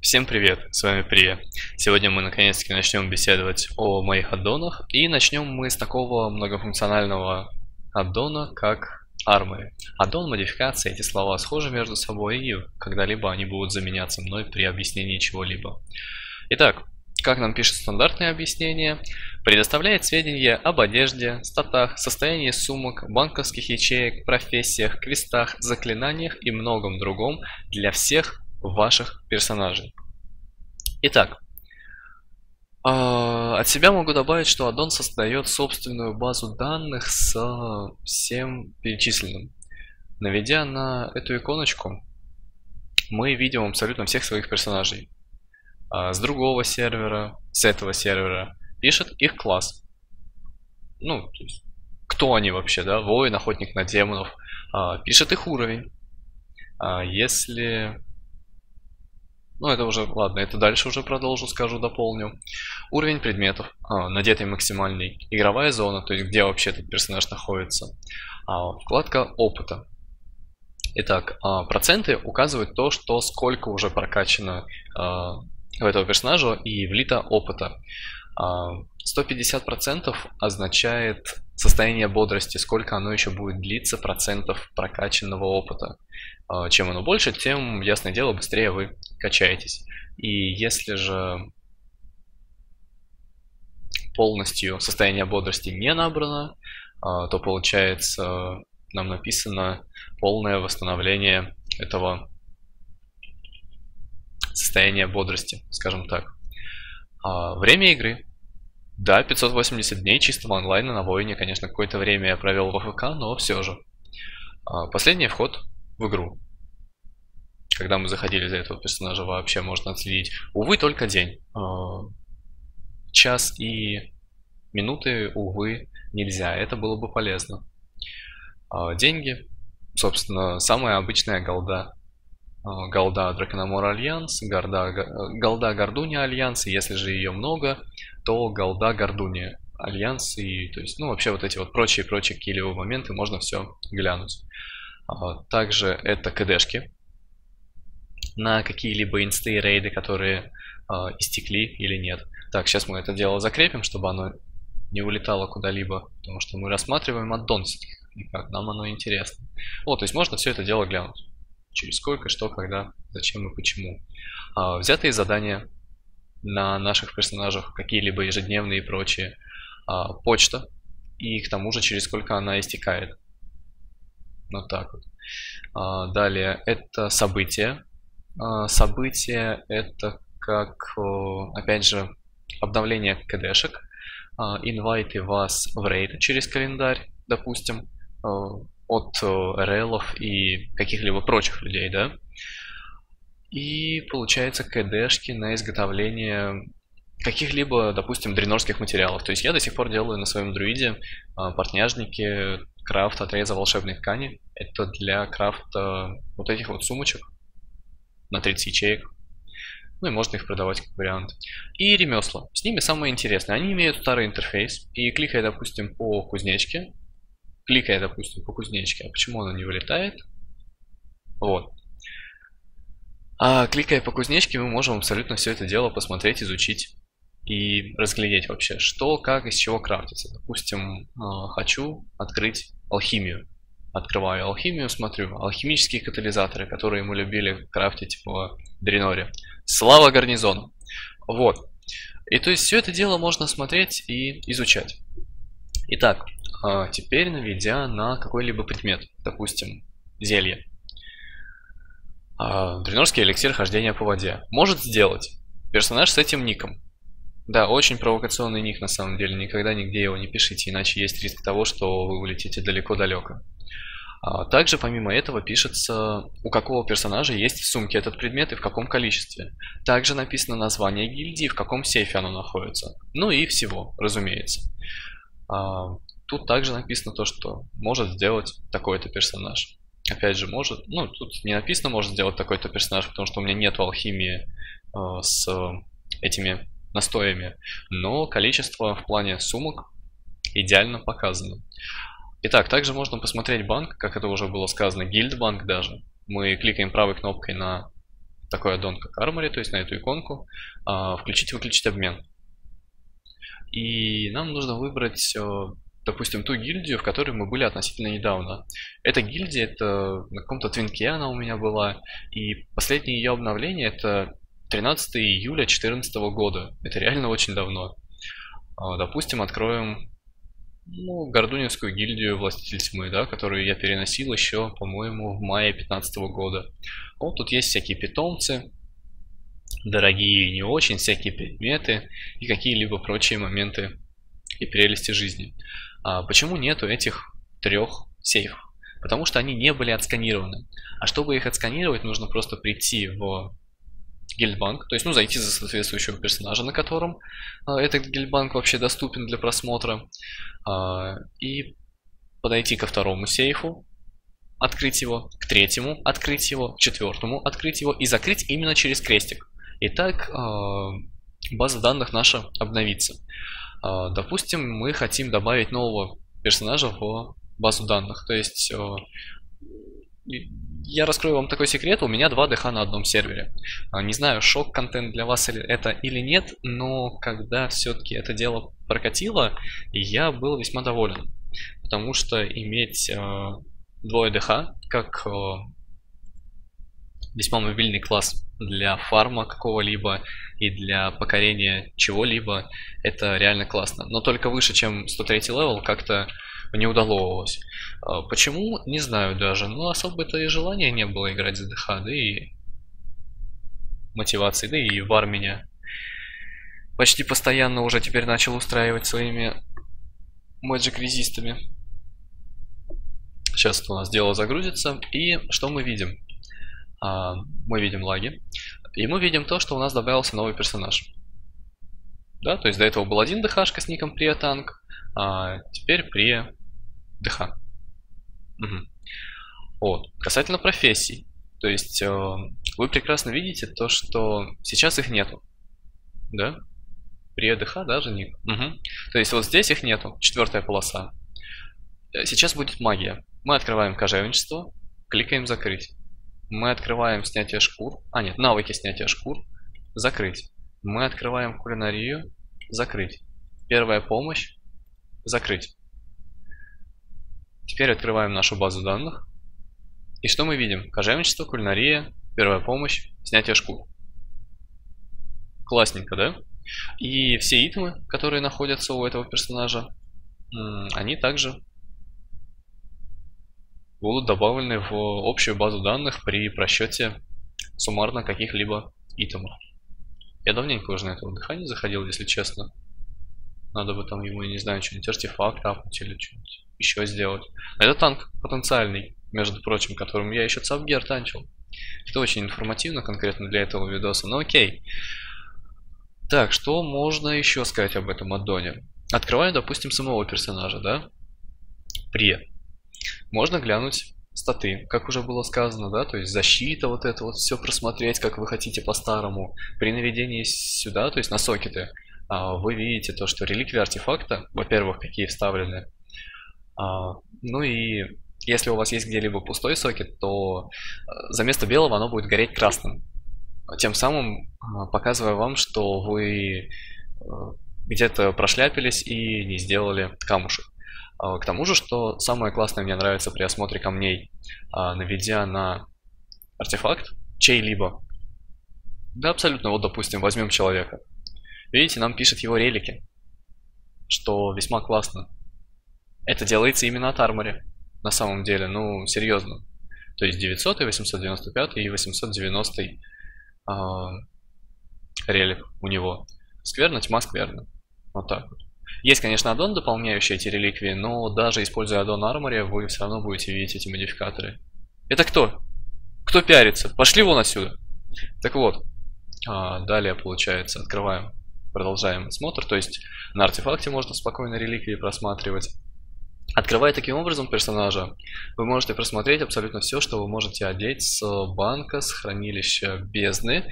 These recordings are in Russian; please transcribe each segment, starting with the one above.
Всем привет, с вами Прия. Сегодня мы наконец-таки начнем беседовать о моих аддонах. И начнем мы с такого многофункционального аддона, как Armory. Аддон, модификация, эти слова схожи между собой, и когда-либо они будут заменяться мной при объяснении чего-либо. Итак, как нам пишет стандартное объяснение, предоставляет сведения об одежде, статах, состоянии сумок, банковских ячеек, профессиях, квестах, заклинаниях и многом другом для всех ваших персонажей. Итак, а, от себя могу добавить, что аддон создает собственную базу данных с всем перечисленным. Наведя на эту иконочку, мы видим абсолютно всех своих персонажей. А, с другого сервера, с этого сервера, пишет их класс. Ну, то есть, кто они вообще, да, воин, охотник на демонов, а, пишет их уровень. Если ну, это уже, ладно, это дальше уже продолжу, скажу, дополню. Уровень предметов, а, надетый максимальный. Игровая зона, то есть где вообще этот персонаж находится. А, вкладка опыта. Итак, а, проценты указывают то, что сколько уже прокачано а, в этого персонажа и влито опыта. 150% а, означает состояние бодрости, сколько оно еще будет длиться процентов прокачанного опыта. А, чем оно больше, тем, ясное дело, быстрее вы качаетесь. И если же полностью состояние бодрости не набрано, а, то получается нам написано полное восстановление этого состояния бодрости, скажем так. А, время игры. Да, 580 дней чистого онлайна на воине, конечно, какое-то время я провел в АФК, но все же. Последний вход в игру. Когда мы заходили за этого персонажа, вообще можно отследить. Увы, только день. А, час и минуты, увы, нельзя. Это было бы полезно. А, деньги. Собственно, самая обычная голда. А, голда Дракономор Альянс, голда, голда Гордуния Альянс, если же ее много, то голда Гордуния Альянс, и то есть, ну, вообще вот эти вот прочие-прочие килевые моменты можно все глянуть. А, также это КДшки на какие-либо инсты и рейды, которые э, истекли или нет. Так, сейчас мы это дело закрепим, чтобы оно не улетало куда-либо, потому что мы рассматриваем аддон и как нам оно интересно. Вот, то есть можно все это дело глянуть. Через сколько, что, когда, зачем и почему. А, взятые задания на наших персонажах, какие-либо ежедневные и прочие. А, почта. И к тому же, через сколько она истекает. Вот так вот. А, далее, это события. А, события это как, опять же, обновление кдэшек. А, инвайты вас в рейд через календарь, допустим, от РЛов и каких-либо прочих людей, да. И получается кдэшки на изготовление каких-либо, допустим, дренорских материалов. То есть я до сих пор делаю на своем друиде портняжники, крафт отреза волшебной ткани. Это для крафта вот этих вот сумочек на 30 ячеек. Ну и можно их продавать как вариант. И ремесла. С ними самое интересное. Они имеют старый интерфейс. И кликая, допустим, по кузнечке. Кликая, допустим, по кузнечке. А почему она не вылетает? Вот. А кликая по кузнечке, мы можем абсолютно все это дело посмотреть, изучить и разглядеть вообще, что, как, из чего крафтится. Допустим, а, хочу открыть алхимию. Открываю алхимию, смотрю. Алхимические катализаторы, которые мы любили крафтить в Дреноре. Слава гарнизону! Вот. И то есть все это дело можно смотреть и изучать. Итак, а, теперь наведя на какой-либо предмет, допустим, зелье. Дренорский эликсир хождения по воде. Может сделать персонаж с этим ником. Да, очень провокационный ник на самом деле. Никогда нигде его не пишите, иначе есть риск того, что вы улетите далеко-далеко. А также помимо этого пишется, у какого персонажа есть в сумке этот предмет и в каком количестве. Также написано название гильдии, в каком сейфе оно находится. Ну и всего, разумеется. А, тут также написано то, что может сделать такой-то персонаж. Опять же, может, ну тут не написано может сделать такой-то персонаж, потому что у меня нет алхимии э, с этими настоями, но количество в плане сумок идеально показано. Итак, также можно посмотреть банк, как это уже было сказано, гильдбанк даже. Мы кликаем правой кнопкой на такой аддон, как Armory, то есть на эту иконку, а, включить-выключить обмен. И нам нужно выбрать, э, допустим, ту гильдию, в которой мы были относительно недавно. Эта гильдия, это на каком-то твинке она у меня была, и последнее ее обновление это 13 июля 2014 года. Это реально очень давно. А, допустим, откроем ну, Гордуневскую гильдию Властитель Тьмы, да, которую я переносил еще, по-моему, в мае 2015 года. Вот тут есть всякие питомцы, дорогие и не очень, всякие предметы и какие-либо прочие моменты и прелести жизни. А почему нету этих трех сейфов? Потому что они не были отсканированы. А чтобы их отсканировать, нужно просто прийти в гильдбанк, то есть, ну, зайти за соответствующего персонажа, на котором э, этот гильдбанк вообще доступен для просмотра, э, и подойти ко второму сейфу, открыть его, к третьему открыть его, к четвертому открыть его и закрыть именно через крестик. И так база данных наша обновится. Э, допустим, мы хотим добавить нового персонажа в базу данных, то есть э, я раскрою вам такой секрет, у меня два ДХ на одном сервере. А, не знаю, шок-контент для вас это или нет, но когда все-таки это дело прокатило, я был весьма доволен. Потому что иметь э, двое DH, как э, весьма мобильный класс для фарма какого-либо и для покорения чего-либо, это реально классно. Но только выше, чем 103 level, как-то не удалось. А, почему? Не знаю даже. Но особо-то и желания не было играть за DH, да и мотивации, да и вар меня почти постоянно уже теперь начал устраивать своими Magic резистами. Сейчас у нас дело загрузится. И что мы видим? А, мы видим лаги. И мы видим то, что у нас добавился новый персонаж. Да, то есть до этого был один ДХшка с ником Приятанк, а теперь при ДХ. Угу. Вот. Касательно профессий. То есть э, вы прекрасно видите то, что сейчас их нету. Да? При ДХ даже ник. Угу. То есть вот здесь их нету. Четвертая полоса. Э, сейчас будет магия. Мы открываем кожевничество, кликаем закрыть. Мы открываем снятие шкур. А, нет, навыки снятия шкур. Закрыть. Мы открываем кулинарию. Закрыть. Первая помощь. Закрыть. Теперь открываем нашу базу данных. И что мы видим? Кожевничество, кулинария, первая помощь, снятие шкур. Классненько, да? И все итемы, которые находятся у этого персонажа, они также будут добавлены в общую базу данных при просчете суммарно каких-либо итемов. Я давненько уже на это дыхание заходил, если честно. Надо бы там ему, я не знаю, что-нибудь артефакт апнуть или что-нибудь еще сделать. Это танк потенциальный, между прочим, которым я еще Цапгер танчил. Это очень информативно конкретно для этого видоса, но окей. Так, что можно еще сказать об этом аддоне? Открываю, допустим, самого персонажа, да? При. Можно глянуть статы, как уже было сказано, да, то есть защита, вот это вот все просмотреть, как вы хотите по-старому. При наведении сюда, то есть на сокеты, а, вы видите то, что реликвии артефакта, во-первых, какие вставлены, а, ну и если у вас есть где-либо пустой сокет, то э, за место белого оно будет гореть красным. Тем самым а, показывая вам, что вы где-то прошляпились и не сделали камушек. А, к тому же, что самое классное мне нравится при осмотре камней, наведя на артефакт чей-либо. Да, абсолютно. Вот, допустим, возьмем человека. Видите, нам пишет его релики, что весьма классно. Это делается именно от Armory. На самом деле, ну, серьезно. То есть 900, 895 и 890 э, а, релик у него. Скверно, тьма скверно. Вот так вот. Есть, конечно, аддон, дополняющий эти реликвии, но даже используя аддон Armory, вы все равно будете видеть эти модификаторы. Это кто? Кто пиарится? Пошли вон отсюда. Так вот, а, далее получается, открываем, продолжаем осмотр. То есть на артефакте можно спокойно реликвии просматривать. Открывая таким образом персонажа, вы можете просмотреть абсолютно все, что вы можете одеть с банка, с хранилища бездны.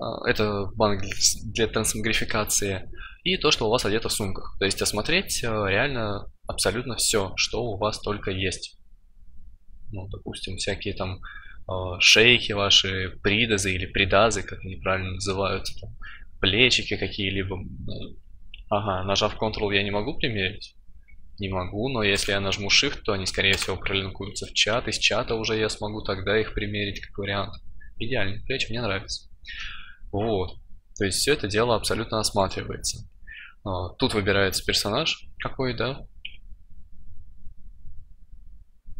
А, это банк для трансмогрификации. И то, что у вас одето в сумках. То есть осмотреть э, реально абсолютно все, что у вас только есть. Ну, допустим, всякие там шейки ваши, придазы или придазы, как они правильно называются, там, плечики какие-либо. Ага, нажав Ctrl я не могу примерить? Не могу, но если я нажму Shift, то они, скорее всего, пролинкуются в чат. Из чата уже я смогу тогда их примерить как вариант. Идеальный плечи, мне нравится. Вот. То есть все это дело абсолютно осматривается. А, тут выбирается персонаж какой, да?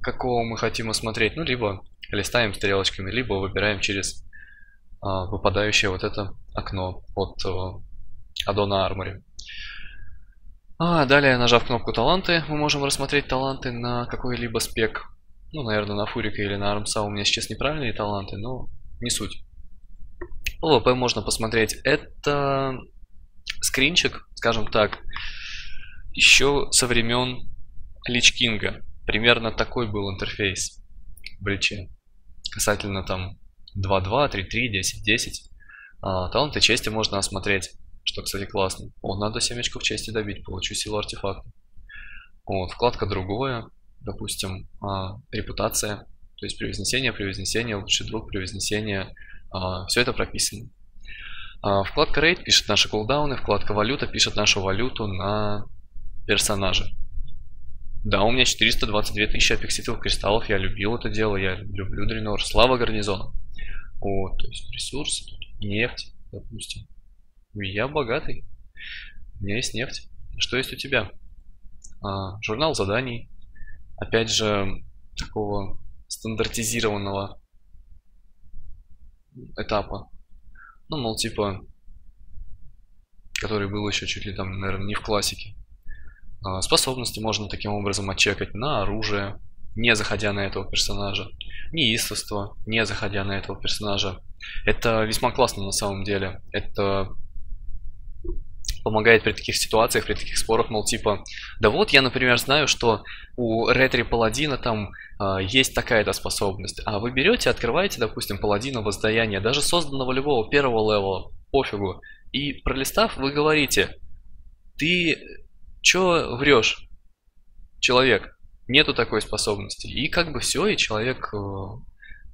Какого мы хотим осмотреть. Ну, либо листаем стрелочками, либо выбираем через а, выпадающее вот это окно от аддона Armory. А, далее, нажав кнопку таланты, мы можем рассмотреть таланты на какой-либо spec. Ну, наверное, на Фурика или на Армса у меня сейчас неправильные таланты, но не суть. PvP можно посмотреть. Это скринчик, скажем так, еще со времен Лич Кинга. Примерно такой был интерфейс в Личе. Касательно там 2.2, 3.3, 10.10. А, таланты чести можно осмотреть. Что, кстати, классно. О, надо семечку в чести добить, получу силу артефакта. Вот, вкладка другое. Допустим, а, репутация. То есть превознесение, превознесение, лучший друг, превознесение. А, все это прописано. А, вкладка рейд пишет наши кулдауны, вкладка валюта пишет нашу валюту на персонажа. Да, у меня 422 тысячи апекситовых кристаллов, я любил это дело, я люблю Дренор. Слава гарнизону. Вот, то есть ресурсы, нефть, допустим. Я богатый. У меня есть нефть. Что есть у тебя? А, журнал заданий. Опять же, такого стандартизированного этапа. Ну, мол, типа, который был еще чуть ли там, наверное, не в классике. А, способности можно таким образом отчекать на оружие, не заходя на этого персонажа. Неистовство, не заходя на этого персонажа. Это весьма классно на самом деле. Это помогает при таких ситуациях, при таких спорах, мол, типа, да вот я, например, знаю, что у ретри паладина там э, есть такая-то способность, а вы берете, открываете, допустим, паладина воздаяние, даже созданного любого первого левела, пофигу, и пролистав, вы говорите, ты чё врешь, человек, нету такой способности, и как бы все, и человек э,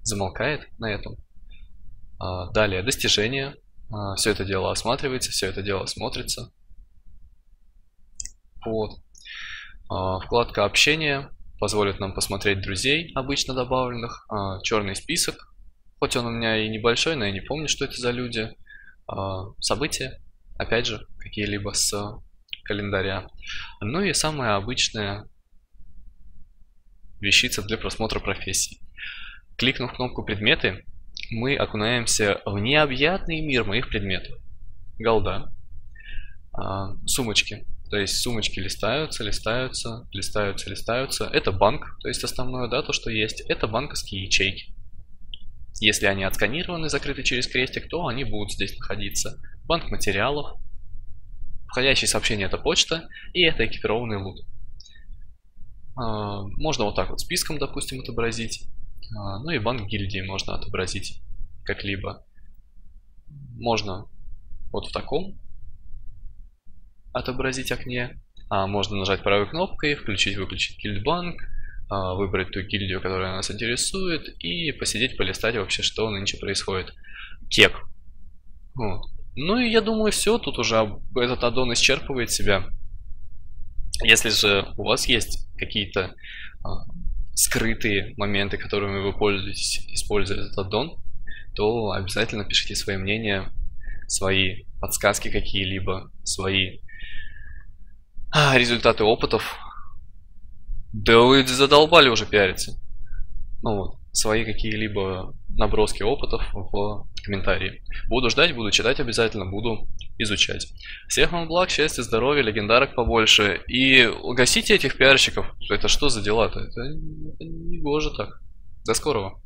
замолкает на этом. А, далее, достижения. А, все это дело осматривается, все это дело смотрится. Вот. А, вкладка общения позволит нам посмотреть друзей, обычно добавленных. А, черный список. Хоть он у меня и небольшой, но я не помню, что это за люди. События, опять же, какие-либо с календаря. Ну и самая обычная вещица для просмотра профессий. Кликнув кнопку «Предметы», мы окунаемся в необъятный мир моих предметов. Голда. А, сумочки. То есть сумочки листаются, листаются, листаются, листаются. Это банк, то есть основное, да, то, что есть. Это банковские ячейки. Если они отсканированы, закрыты через крестик, то они будут здесь находиться. Банк материалов. Входящие сообщения это почта. И это экипированный лут. А, можно вот так вот списком, допустим, отобразить. А, ну и банк гильдии можно отобразить как-либо. Можно вот в таком отобразить окне. А можно нажать правой кнопкой, включить-выключить гильдбанк, а, выбрать ту гильдию, которая нас интересует, и посидеть, полистать вообще, что нынче происходит. Кек. Ну и я думаю, все, тут уже этот аддон исчерпывает себя. Если же у вас есть какие-то а, скрытые моменты, которыми вы пользуетесь, используя этот аддон, то обязательно пишите свои мнения, свои подсказки какие-либо, свои а, результаты опытов. Да вы задолбали уже пиариться. Ну вот, свои какие-либо наброски опытов в комментарии. Буду ждать, буду читать обязательно, буду изучать. Всех вам благ, счастья, здоровья, легендарок побольше. И гасите этих пиарщиков. Это что за дела-то? Это, не гоже так. До скорого.